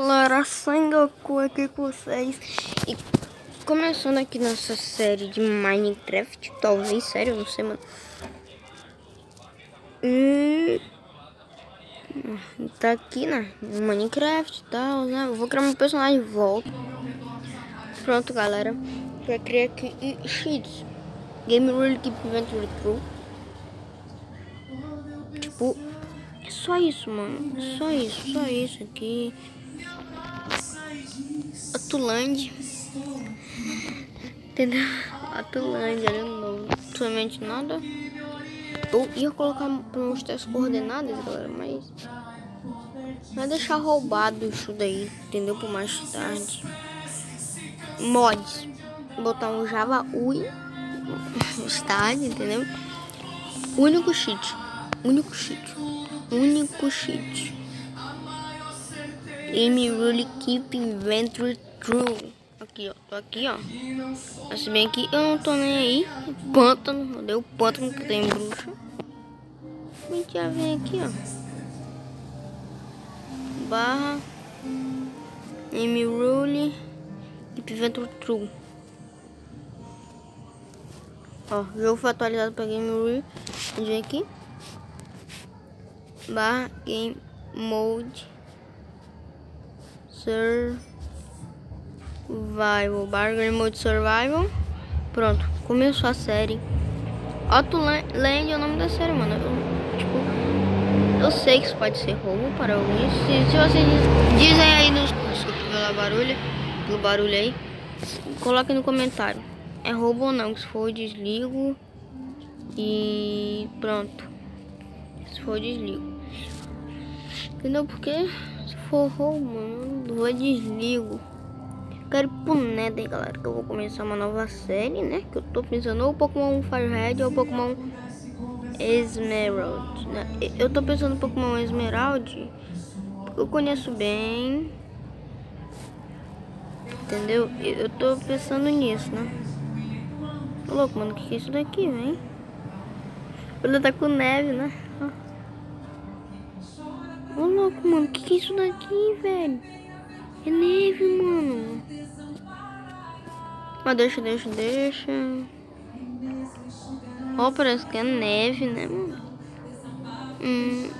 Galera, Sangoku aqui com vocês. E começando aqui nossa série de Minecraft. Talvez, sério, não sei, mano. E... Tá aqui, né, Minecraft e tal, né? Eu vou criar meu personagem volta Pronto, galera. Já criei aqui e Cheats Game Rule Keep Inventory True. Tipo, é só isso, mano. É só isso, só isso aqui Atulândia. Entendeu? Atulândia, olha o nome. Absolutamente nada. Eu ia colocar pra mostrar as coordenadas, galera, mas. Vai deixar roubado isso daí, entendeu? Por mais tarde. Mods. Botar um Java UI. Start, entendeu? Único cheat. Único cheat. Único cheat. Amy really keep inventory true. Aqui, ó. Tô aqui, ó. Mas bem que eu não tô nem aí. Pântano. Deu pântano que tem bruxa. A gente já vem aqui, ó. Barra. Amy rule. Keep inventory true. Ó, o jogo foi atualizado para Game Rule. Vamos aqui. Barra Game Mode. Survival. Bargain Mode Survival. Pronto, começou a série. Land é o nome da série, mano. Eu, tipo, eu sei que isso pode ser roubo para alguns. Se, se vocês dizem aí nos. Desculpa pelo barulho. Pelo barulho aí. Coloque no comentário. É roubo ou não? Se for, desligo. E pronto. Se for, desligo. Entendeu? Porque forrou, mano. Eu desligo. Quero ir pro Nether, galera. Que eu vou começar uma nova série, né? Que eu tô pensando ou Pokémon Firehead ou Pokémon Esmerald. Né? Eu tô pensando no Pokémon Esmerald. Porque eu conheço bem. Entendeu? Eu tô pensando nisso, né? Tô louco, mano. O que é isso daqui, vem? Ele tá com neve, né? Ô louco, mano, que que é isso daqui, velho? É neve, mano. Mas deixa, deixa, deixa. Ó, oh, parece que é neve, né, mano? Hum,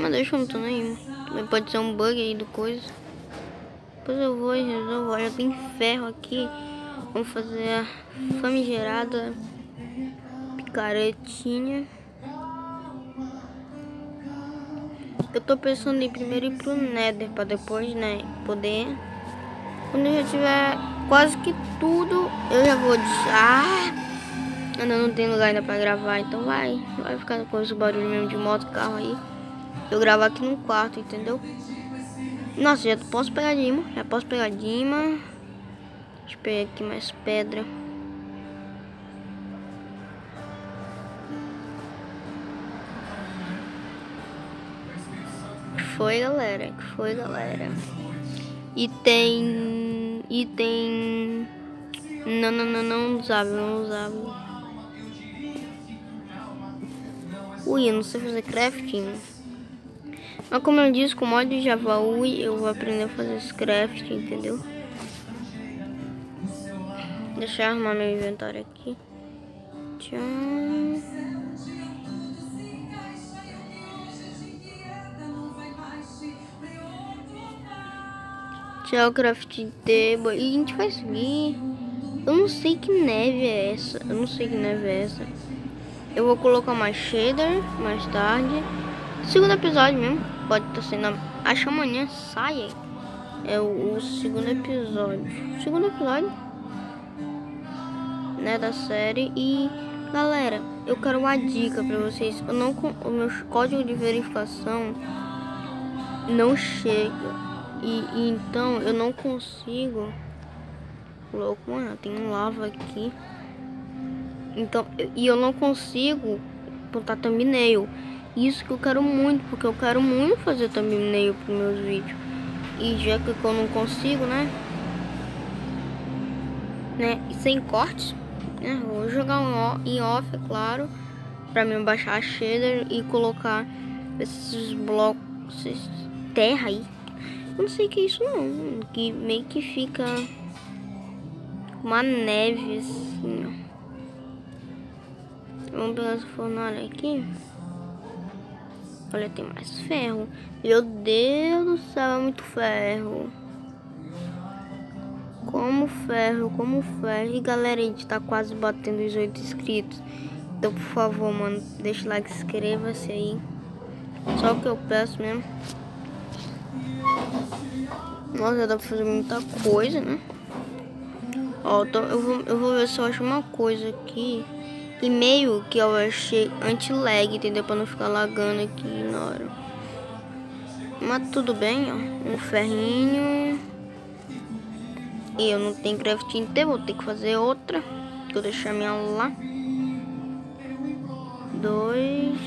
mas deixa, eu não tô nem Também pode ser um bug aí do coisa. Depois eu vou e resolvo. Já tem ferro aqui. Vamos fazer a famigerada picaretinha. Eu tô pensando em primeiro ir pro Nether pra depois, né, poder. Quando eu já tiver quase que tudo, eu já vou ah, ainda não tem lugar ainda pra gravar, então vai, vai ficar com esse barulho mesmo de moto, carro aí. Eu gravar aqui no quarto, entendeu? Nossa, já posso pegar Dima, já posso pegar Dima. Deixa eu pegar aqui mais pedra. Foi, galera? Que foi, galera? E tem... E tem... Não, não, não, não usava, não usava. Ui, eu não sei fazer crafting. Mas como eu disse, com o mod Java UI, eu vou aprender a fazer esse crafting, entendeu? Deixa eu arrumar meu inventário aqui. Tchau. Geography Table. E a gente vai seguir. Eu não sei que neve é essa. Eu não sei que neve é essa. Eu vou colocar mais shader mais tarde. Segundo episódio mesmo. Pode estar sendo. Acho que amanhã sai. É o, o segundo episódio. Segundo episódio. Né, da série. E galera, eu quero uma dica pra vocês. Eu não, o meu código de verificação não chega. E, então eu não consigo. Louco, mano, tem lava aqui. Então, e eu não consigo botar thumbnail. Isso que eu quero muito, porque eu quero muito fazer thumbnail para meus vídeos. E já que eu não consigo, né? Né? E sem cortes, né? Vou jogar um em off, é claro. Pra mim baixar a shader e colocar esses blocos, terra aí Eu não sei que é isso não. Que meio que fica uma neve assim, ó. Vamos pegar essa fornalha aqui. Olha, tem mais ferro. Meu Deus do céu, é muito ferro. Como ferro, como ferro. E galera, a gente tá quase batendo os 8 inscritos. Então, por favor, mano, deixa o like, inscreva-se aí. Só o que eu peço mesmo. Nossa, dá pra fazer muita coisa, né? Ó, tô, eu, vou, eu vou ver se eu acho uma coisa aqui. E meio que eu achei anti-lag, entendeu? Pra não ficar lagando aqui na hora. Mas tudo bem, ó. Um ferrinho. E eu não tenho crafting T, vou ter que fazer outra. Vou deixar minha lá. Dois.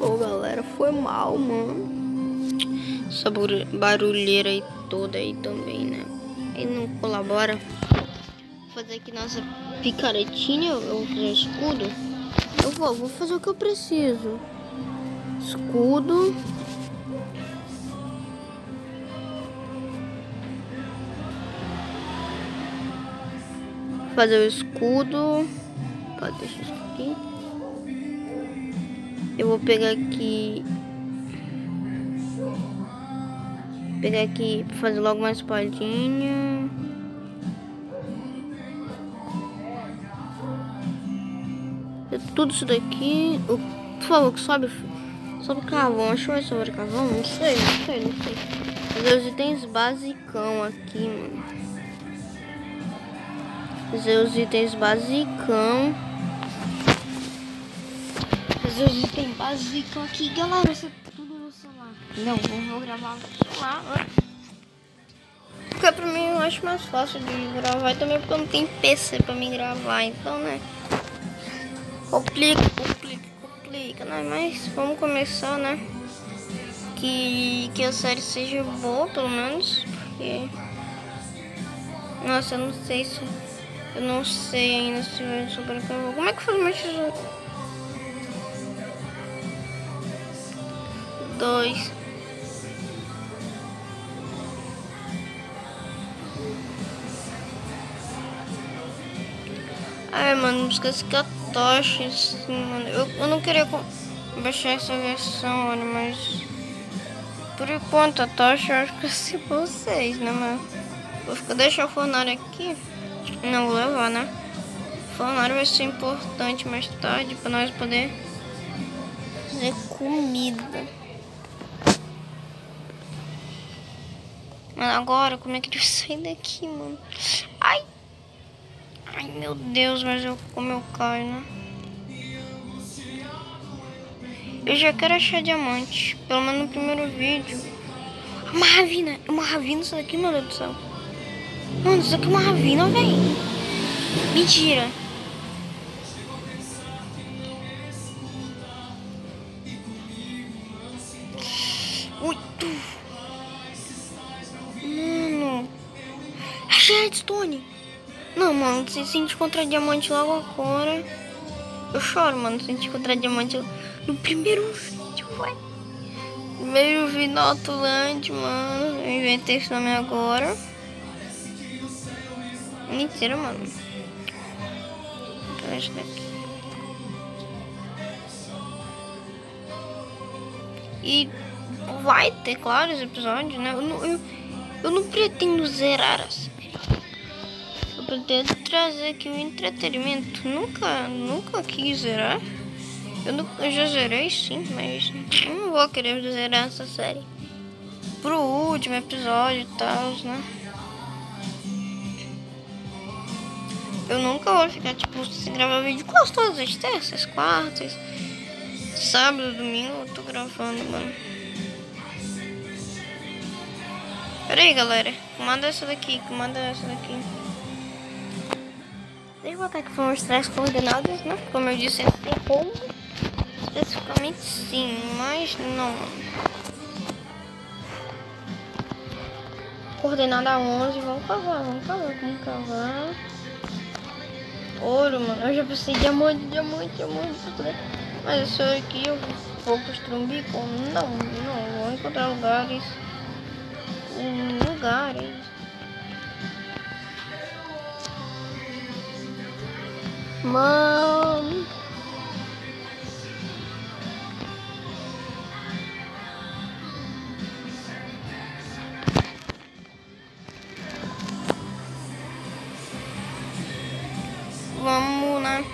Ô oh, galera, foi mal, mano. Essa barulheira aí toda aí também, né? E não colabora. Vou fazer aqui nossa picaretinha. Eu vou fazer escudo. Eu vou, vou fazer o que eu preciso. Escudo. fazer o escudo. Pode deixar isso aqui. Eu vou pegar aqui. Pegar aqui fazer logo uma espadinha. Tudo isso daqui. Por favor, que sobe. Sobe carvão. Acho que vai sobrar carvão? Não sei, não sei, não sei. Fazer os itens basicão aqui, mano fazer os itens basicão. Fazer os itens basicão aqui, galera. Não, vou gravar celular. Porque pra mim eu acho mais fácil de gravar e também porque eu não tenho PC pra me gravar, então né. Complica, complica, complica, né? Mas vamos começar, né? Que, que a série seja boa, pelo menos. Porque. Nossa, eu não sei se. Eu não sei ainda se vai sobrar carvão. Como é que faz mais tesouro? Dois. Ai, mano, não esquece que a tocha, assim, mano. Eu, eu não queria baixar essa versão, olha, mas... Por enquanto, a tocha eu acho que se vocês, né, mano? Vou ficar, deixar o fornalho aqui. Não vou levar, né? Fornalho vai ser importante mais tarde para nós poder fazer comida. Mas agora, como é que eu sair daqui, mano? Ai! Ai, meu Deus, mas eu como eu caio, né? Eu já quero achar diamante. Pelo menos no primeiro vídeo. Uma ravina. Uma ravina isso daqui, meu Deus do céu. Mano, isso aqui é uma ravina, velho. Mentira. Oito. Mano. Achei redstone. Não, mano, se a gente encontrar diamante logo agora. Eu choro, mano, se a gente encontrar diamante no primeiro vídeo, vai. Primeiro vídeo no Atulante, mano. Eu inventei esse nome agora. Mentira, mano. Vou esse daqui. E vai ter, claro, os episódios, né? Eu não, eu, eu não pretendo zerar a pretendo trazer aqui o entretenimento. Nunca, nunca quis zerar. Eu, eu já zerei sim, mas não vou querer zerar essa série. Pro último episódio e tal, né? Eu nunca vou ficar, tipo, sem gravar vídeo quase todas as terças, quartas, sábado, domingo, eu tô gravando, mano. Pera aí, galera. Manda essa daqui, manda essa daqui. Eu botar aqui pra mostrar as coordenadas, né? Como eu disse, é como especificamente sim, mas não. Coordenada 11, vamos cavar, vamos cavar, vamos cavar. Ouro, mano. Eu já pensei diamante, diamante, diamante. Mas isso aqui eu vou construir um bico. Não, não, encontrar lugares. Lugares. Mano. Vamos, né?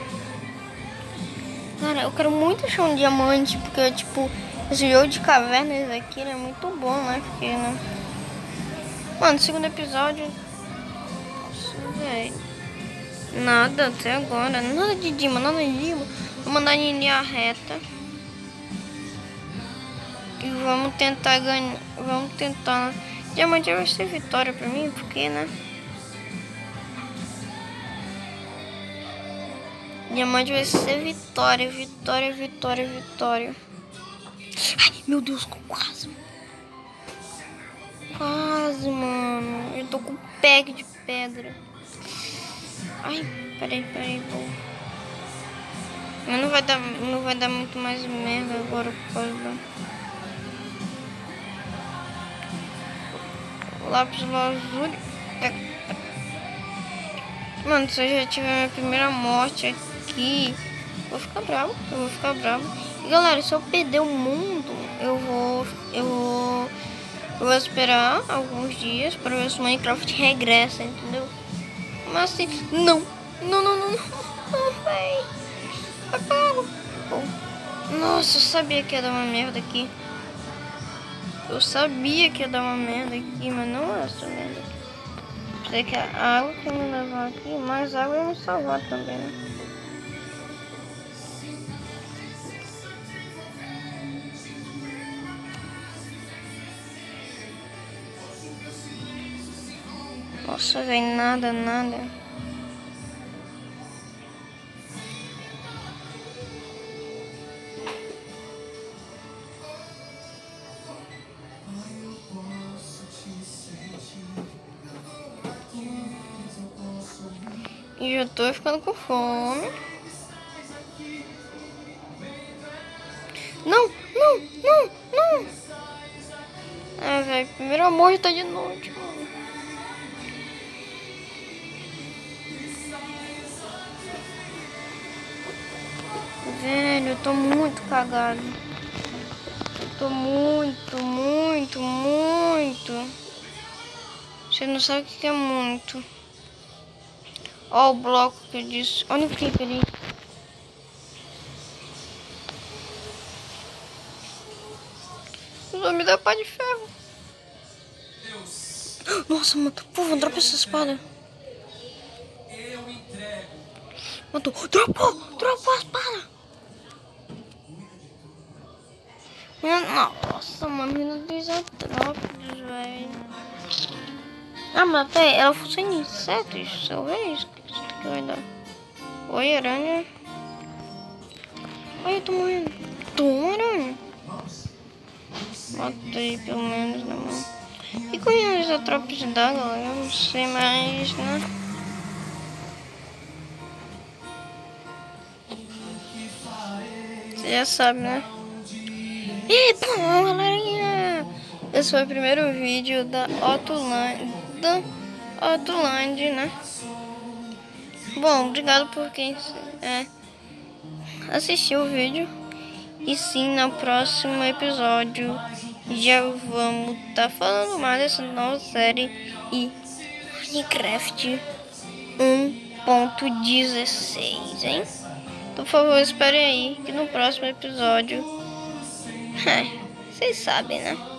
Cara, eu quero muito achar um diamante, porque, tipo, esse jogo de cavernas aqui é muito bom, né? Porque, né? Mano, segundo episódio... Nossa, velho. Nada até agora. Nada de Dima, nada de Dima. Vou mandar em linha reta. E vamos tentar ganhar. Vamos tentar. Diamante vai ser vitória pra mim, porque, né? Diamante vai ser vitória, vitória, vitória, vitória. Ai, meu Deus, quase. Quase, mano. Eu tô com pack de pedra. Ai, peraí, peraí, vou. Mas não vai dar, não vai dar muito mais merda agora por causa da... Lápis azul. Mano, se eu já tiver minha primeira morte aqui. Vou ficar bravo, eu vou ficar bravo. E galera, se eu perder o mundo, eu vou. Eu vou. Eu vou esperar alguns dias para ver se o Minecraft regressa, entendeu? Mas assim. Não! Não, não, não, não! Não, véi! Acaba! Nossa, eu sabia que ia dar uma merda aqui. Eu sabia que ia dar uma merda aqui, mas não é essa merda aqui. Sei que a água que me levar aqui, mais água ia me salvar também, né? Nossa, velho, nada, nada. E já tô ficando com fome. Não, não, não, não. Ah, velho, primeiro amor tá de noite, mano. Velho, eu tô muito cagado. Eu tô muito, muito, muito. Você não sabe o que é muito. Ó o bloco que eu disse. Olha o clipe ali. Não me dá pá de ferro. Nossa, mano. Pô, dropa essa espada. Matou. Dropou! Dropou a espada! Nossa, mano, meu Deus, atrópidos, velho. Ah, mas até ela funciona insetos, talvez. Oi, aranha. Ai, eu tô morrendo. Tô aranha. Matei pelo menos na mão. E com os atrópidos d'água? Eu não sei mais, né? Você já sabe, né? E bom, galerinha, esse foi o primeiro vídeo da Autoland, da Autoland, né? Bom, obrigado por quem é, assistiu o vídeo. E sim, no próximo episódio já vamos estar tá falando mais dessa nova série e Minecraft 1.16, hein? Então, por favor, esperem aí que no próximo episódio vocês sabem, né?